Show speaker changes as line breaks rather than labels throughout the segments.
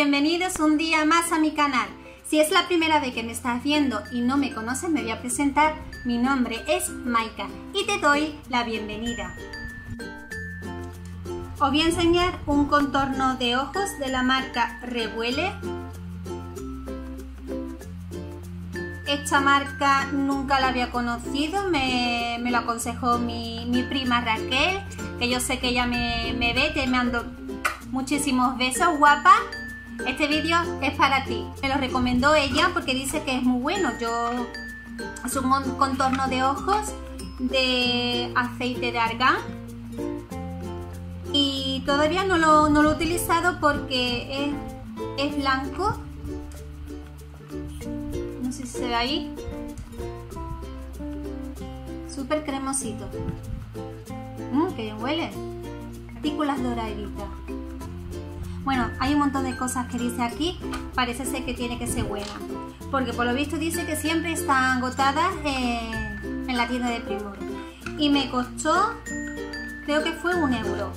Bienvenidos un día más a mi canal. Si es la primera vez que me estás viendo y no me conoces, me voy a presentar. Mi nombre es Maika y te doy la bienvenida. Os voy a enseñar un contorno de ojos de la marca Revuele. Esta marca nunca la había conocido, me, lo aconsejó mi, prima Raquel, que yo sé que ella me, me ve, te mando muchísimos besos, guapa. Este vídeo es para ti. Me lo recomendó ella porque dice que es muy bueno. Yo es un contorno de ojos de aceite de argán. Y todavía no lo, no lo he utilizado porque es, es, blanco. No sé si se ve ahí. Súper cremosito. Mmm, que bien huele. Partículas doraditas bueno, hay un montón de cosas que dice aquí, parece ser que tiene que ser buena, porque por lo visto dice que siempre están agotadas en la tienda de Primor. Y me costó, creo que fue un euro.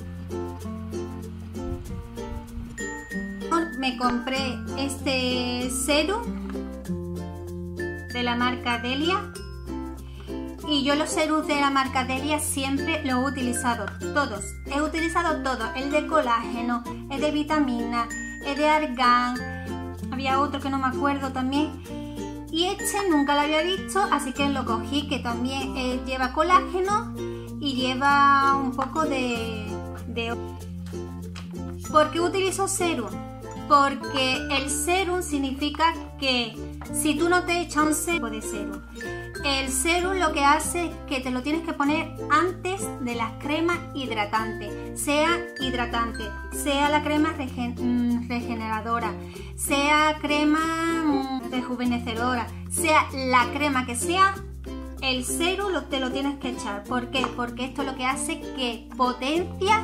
Me compré este serum de la marca Delia y yo los serums de la marca Delia siempre los he utilizado, todos. He utilizado todos, el de colágeno, el de vitamina, el de argán, había otro que no me acuerdo también. Y este nunca lo había visto, así que lo cogí, que también eh, lleva colágeno y lleva un poco de... de... ¿Por qué utilizo serum? Porque el serum significa que si tú no te echas un serum de serum, el serum lo que hace es que te lo tienes que poner antes de la crema hidratante, sea hidratante, sea la crema mm, regeneradora, sea crema mm, rejuvenecedora, sea la crema que sea, el serum te lo tienes que echar. ¿Por qué? Porque esto lo que hace que potencia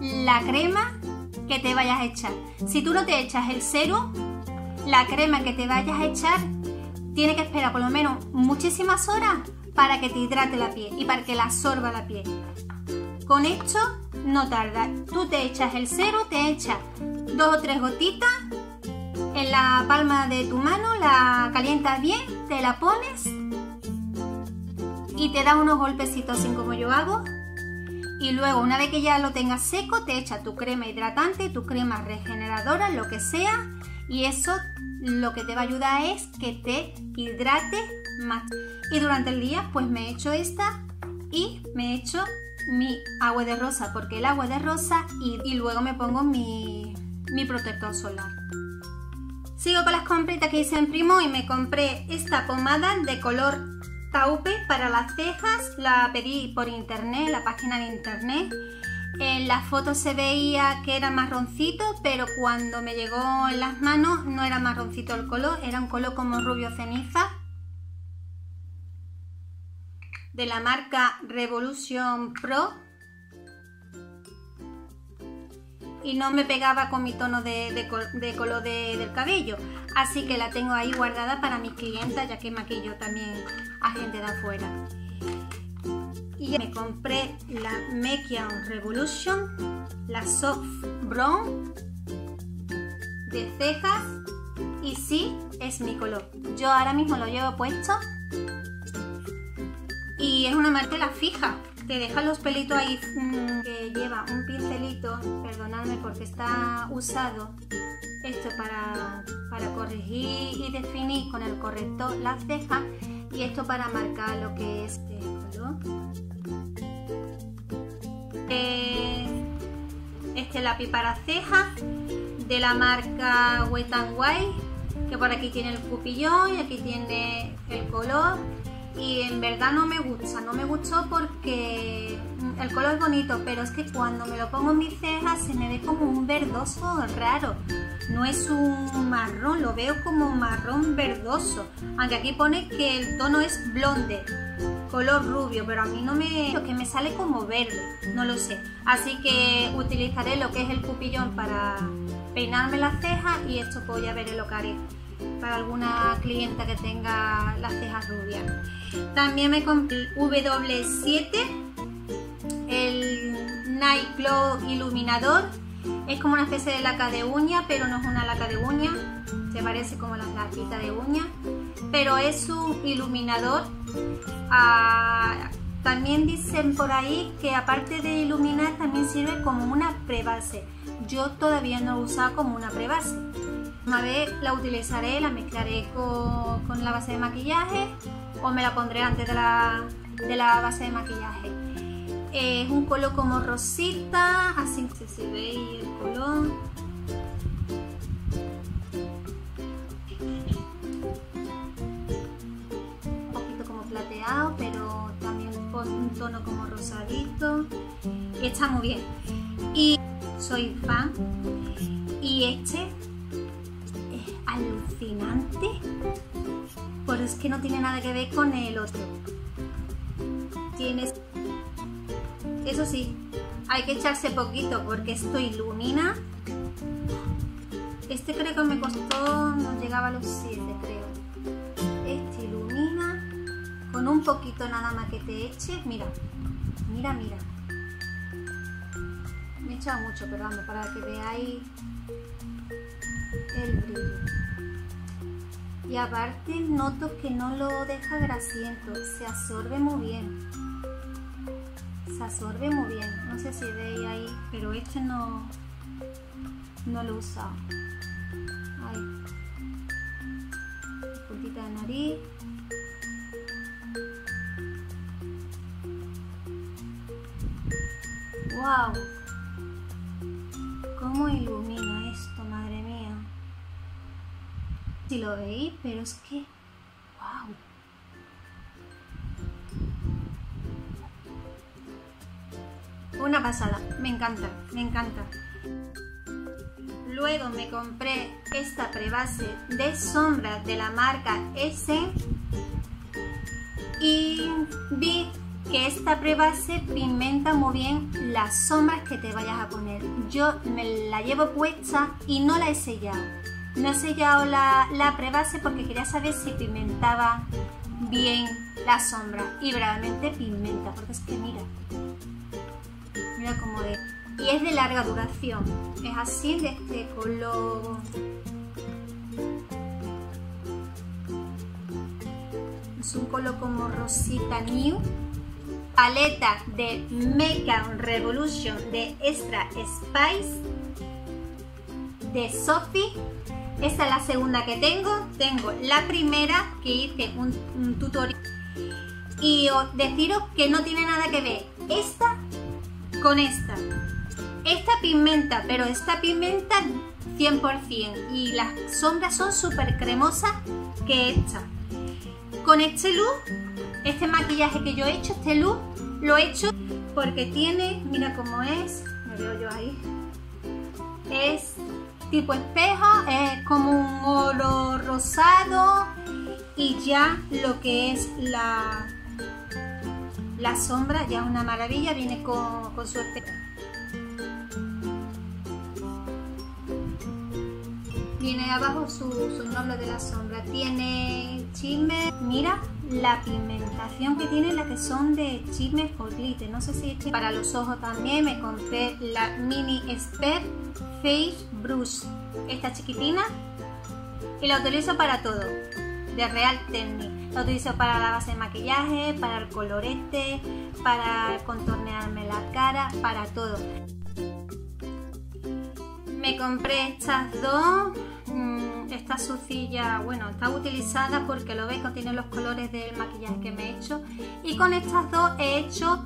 la crema que te vayas a echar. Si tú no te echas el serum, la crema que te vayas a echar tiene que esperar por lo menos muchísimas horas para que te hidrate la piel y para que la absorba la piel. Con esto no tarda. Tú te echas el cero, te echas dos o tres gotitas en la palma de tu mano, la calientas bien, te la pones y te das unos golpecitos así como yo hago. Y luego, una vez que ya lo tengas seco, te echas tu crema hidratante, tu crema regeneradora, lo que sea, y eso lo que te va a ayudar es que te hidrate más. Y durante el día pues me he hecho esta y me he hecho mi agua de rosa, porque el agua de rosa y, luego me pongo mi, mi protector solar. Sigo con las compritas que hice en Primo y me compré esta pomada de color taupe para las cejas. La pedí por internet, la página de internet en la foto se veía que era marroncito, pero cuando me llegó en las manos no era marroncito el color, era un color como rubio ceniza. De la marca Revolution Pro. Y no me pegaba con mi tono de, color del cabello. Así que la tengo ahí guardada para mis clientes, ya que maquillo también a gente de afuera y me compré la Mekian Revolution, la Soft Brown de cejas y sí, es mi color. Yo ahora mismo lo llevo puesto y es una martela fija. Te deja los pelitos ahí mm, que lleva un pincelito, perdonadme porque está usado esto para, para corregir y definir con el corrector las cejas y esto para marcar lo que es el color este lápiz para cejas de la marca Wet n Wild que por aquí tiene el pupillón y aquí tiene el color y en verdad no me gusta, no me gustó porque el color es bonito, pero es que cuando me lo pongo en mis cejas se me ve como un verdoso raro. No es un marrón, lo veo como marrón verdoso. Aunque aquí pone que el tono es blonde color rubio, pero a mí no me... Lo que me sale como verde, no lo sé. Así que utilizaré lo que es el pupillón para peinarme las cejas y esto pues ya veré lo que haré para alguna clienta que tenga las cejas rubias. También me compré el W7, el Night Glow Iluminador. Es como una especie de laca de uña, pero no es una laca de uña. Se parece como la laquita de uña. Pero es un iluminador. Ah, también dicen por ahí que aparte de iluminar también sirve como una prebase. Yo todavía no lo he usado como una prebase. Una vez la utilizaré, la mezclaré con, la base de maquillaje o me la pondré antes de la, de la base de maquillaje. Es un color como rosita, así que se ve el color. Un poquito como plateado, pero también con un tono como rosadito. Está muy bien. Y soy fan. Y este es alucinante. Pero es que no tiene nada que ver con el otro. Tienes eso sí, hay que echarse poquito porque esto ilumina. Este creo que me costó, no llegaba a los 7 creo. Este ilumina con un poquito nada más que te eche. Mira, mira, mira. Me he echado mucho, pero vamos, para que veáis el brillo. Y aparte noto que no lo deja grasiento, se absorbe muy bien se absorbe muy bien. No sé si veis ahí, pero este no, no lo he usado. Ahí. Puntita de nariz. ¡Wow! Si lo veis, pero es que... ¡Wow! Una pasada, me encanta, me encanta. Luego me compré esta prebase de sombra de la marca S y vi que esta prebase pigmenta muy bien las sombras que te vayas a poner. Yo me la llevo puesta y no la he sellado. No he sellado la, la prebase porque quería saber si pigmentaba bien la sombra. Y realmente pigmenta porque es que mira. Mira como de y es de larga duración. Es así de este color. Es un color como rosita new. Paleta de Makeup Revolution de Extra Spice de Sophie esta es la segunda que tengo tengo la primera que hice un, tutorial y deciros que no tiene nada que ver esta con esta. Esta pigmenta, pero esta pigmenta 100% y las sombras son súper cremosas que esta. Con este look, este maquillaje que yo he hecho, este look, lo he hecho porque tiene, mira cómo es, me veo yo ahí, es tipo espejo, es como un oro rosado y ya lo que es la la sombra ya es una maravilla, viene con, con su Viene abajo su, su nombre de la sombra. Tiene chisme. Mira la pigmentación que tiene, la que son de chisme por glitter. No sé si es para los ojos también. Me compré la Mini Expert Face Brush. Esta chiquitina. Y la utilizo para todo. De Real Technique. Lo utilizo para la base de maquillaje, para el colorete, para contornearme la cara, para todo. Me compré estas dos. Mm, esta sucilla, bueno, está utilizada porque lo veis, tiene los colores del maquillaje que me he hecho. Y con estas dos he hecho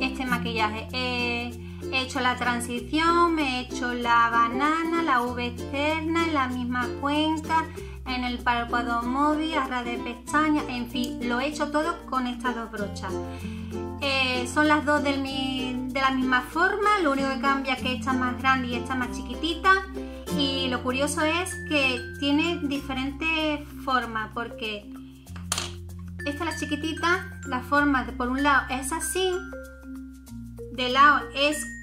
este maquillaje. He hecho la transición, me he hecho la banana, la V externa en la misma cuenca, en el párpado móvil, a de pestañas, en fin, lo he hecho todo con estas dos brochas. Eh, son las dos de la misma forma, lo único que cambia es que esta es más grande y esta es más chiquitita. Y lo curioso es que tiene diferentes formas, porque esta es la chiquitita, la forma por un lado es así, de lado es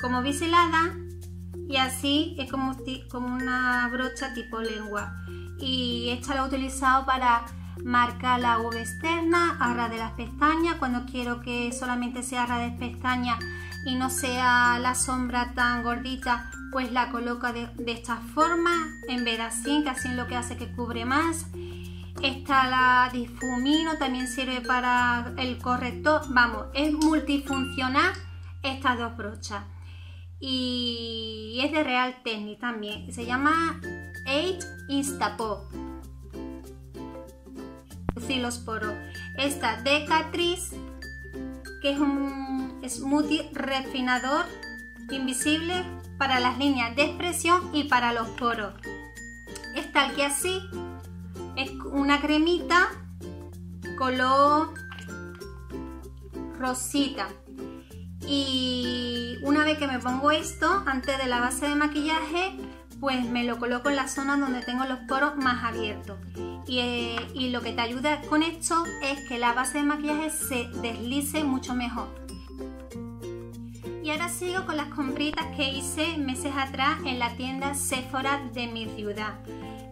como biselada y así es como, como una brocha tipo lengua y esta la he utilizado para marca la V externa, arra de las pestañas, cuando quiero que solamente sea arra de pestañas y no sea la sombra tan gordita, pues la coloco de, esta forma, en vez de así, que así es lo que hace que cubre más. Esta la difumino, también sirve para el corrector, vamos, es multifuncional estas dos brochas. Y es de Real Technique también, se llama 8 Instapop los poros. Esta de Catrice, que es un smoothie refinador invisible para las líneas de expresión y para los poros. Es tal que así, es una cremita color rosita. Y una vez que me pongo esto, antes de la base de maquillaje, pues me lo coloco en la zona donde tengo los poros más abiertos. Eh, y, lo que te ayuda con esto es que la base de maquillaje se deslice mucho mejor. Y ahora sigo con las compritas que hice meses atrás en la tienda Sephora de mi ciudad.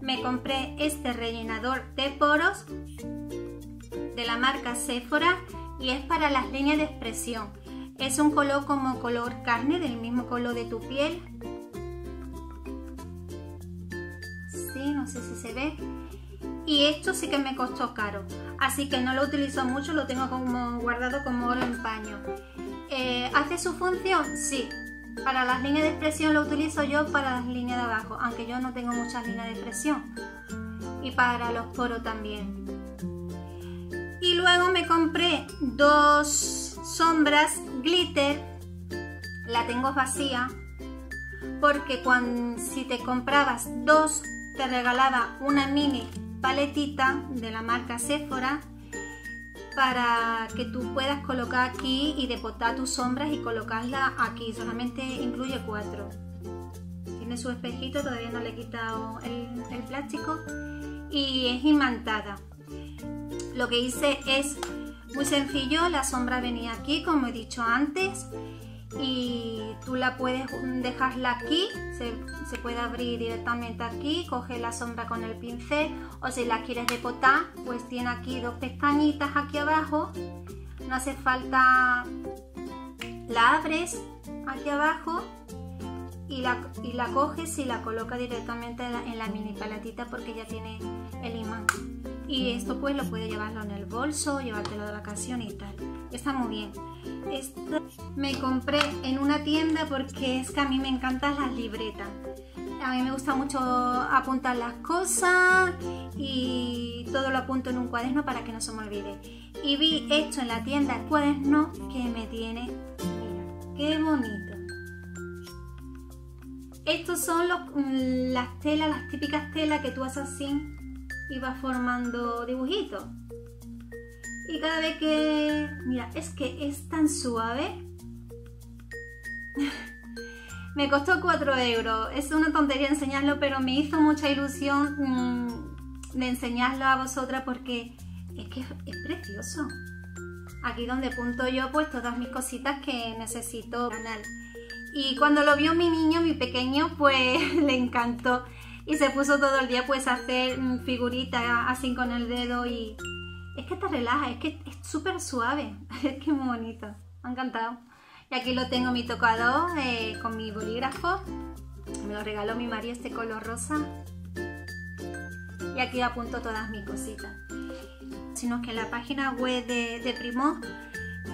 Me compré este rellenador de poros de la marca Sephora y es para las líneas de expresión. Es un color como color carne, del mismo color de tu piel. Sí, no sé si se ve. Y esto sí que me costó caro. Así que no lo utilizo mucho lo tengo como guardado como oro en paño. Eh, ¿hace su función? sí. Para las líneas de expresión lo utilizo yo para las líneas de abajo aunque yo no tengo muchas líneas de expresión. Y para los poros también. Y luego me compré dos sombras glitter la tengo vacía porque cuando si te comprabas dos te regalaba una mini paletita de la marca Sephora para que tú puedas colocar aquí y depotar tus sombras y colocarla aquí. Solamente incluye cuatro. Tiene su espejito, todavía no le he quitado el, el plástico y es imantada. Lo que hice es muy sencillo, la sombra venía aquí como he dicho antes y tú la puedes dejarla aquí, se, puede abrir directamente aquí, coge la sombra con el pincel o si la quieres depotar, pues tiene aquí dos pestañitas aquí abajo, no hace falta, la abres aquí abajo y la, y la coges y la colocas directamente en la, en la mini paletita porque ya tiene el imán y esto pues lo puedes llevarlo en el bolso, llevártelo de vacaciones y tal. Está muy bien. Esto me compré en una tienda porque es que a mí me encantan las libretas. A mí me gusta mucho apuntar las cosas y todo lo apunto en un cuaderno para que no se me olvide. Y vi esto en la tienda, el cuaderno que me tiene, mira, qué bonito. Estos son los, mm, las telas, las típicas telas que tú haces así vas formando dibujitos. Y cada vez que... Mira, es que es tan suave. me costó 4 euros. Es una tontería enseñarlo, pero me hizo mucha ilusión mm, de enseñarlo a vosotras porque es que es precioso. Aquí donde punto yo pues todas mis cositas que necesito. Y cuando lo vio mi niño, mi pequeño, pues le encantó. Y se puso todo el día pues a hacer mm, figuritas así con el dedo y es que te relaja, es que es súper suave, es que muy bonito, me ha encantado. Y aquí lo tengo mi tocador eh, con mi bolígrafo, me lo regaló mi marido este color rosa. Y aquí apunto todas mis cositas. Sino que en la página web de, de Primo,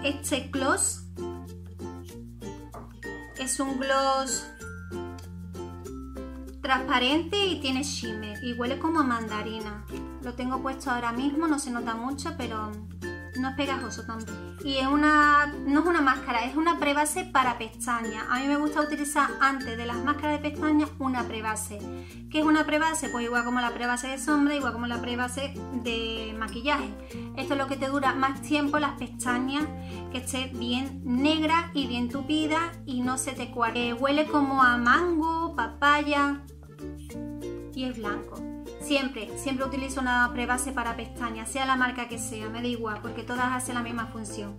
este gloss es un gloss transparente y tiene shimmer y huele como a mandarina. Lo tengo puesto ahora mismo, no se nota mucho, pero no es pegajoso tampoco. Y es una, no es una máscara, es una prebase para pestañas. A mí me gusta utilizar antes de las máscaras de pestañas una prebase. ¿Qué es una prebase? Pues igual como la prebase de sombra, igual como la prebase de maquillaje. Esto es lo que te dura más tiempo las pestañas, que esté bien negra y bien tupida y no se te cuare. huele como a mango, papaya y es blanco. Siempre, siempre utilizo una prebase para pestañas, sea la marca que sea, me da igual, porque todas hacen la misma función.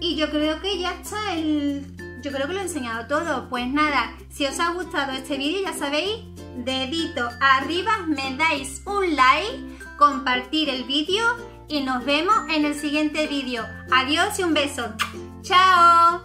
Y yo creo que ya está el... Yo creo que lo he enseñado todo. Pues nada, si os ha gustado este vídeo, ya sabéis, dedito arriba, me dais un like, compartir el vídeo y nos vemos en el siguiente vídeo. Adiós y un beso. ¡Chao!